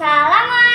Assalamualaikum